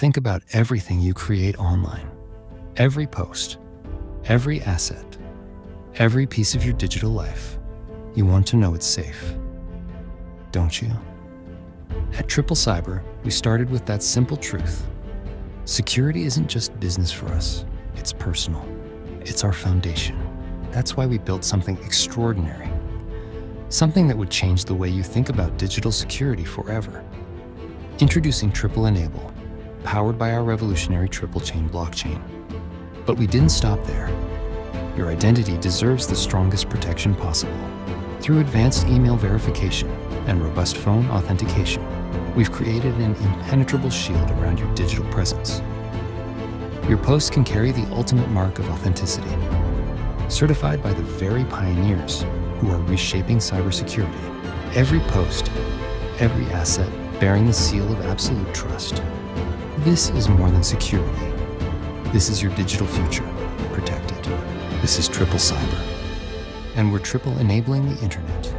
Think about everything you create online. Every post, every asset, every piece of your digital life. You want to know it's safe. Don't you? At Triple Cyber, we started with that simple truth. Security isn't just business for us, it's personal. It's our foundation. That's why we built something extraordinary. Something that would change the way you think about digital security forever. Introducing Triple Enabler, powered by our revolutionary triple chain blockchain. But we didn't stop there. Your identity deserves the strongest protection possible. Through advanced email verification and robust phone authentication, we've created an impenetrable shield around your digital presence. Your posts can carry the ultimate mark of authenticity, certified by the very pioneers who are reshaping cybersecurity. Every post, every asset bearing the seal of absolute trust. This is more than security. This is your digital future, protected. This is triple cyber. And we're triple enabling the internet